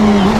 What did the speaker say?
Ooh.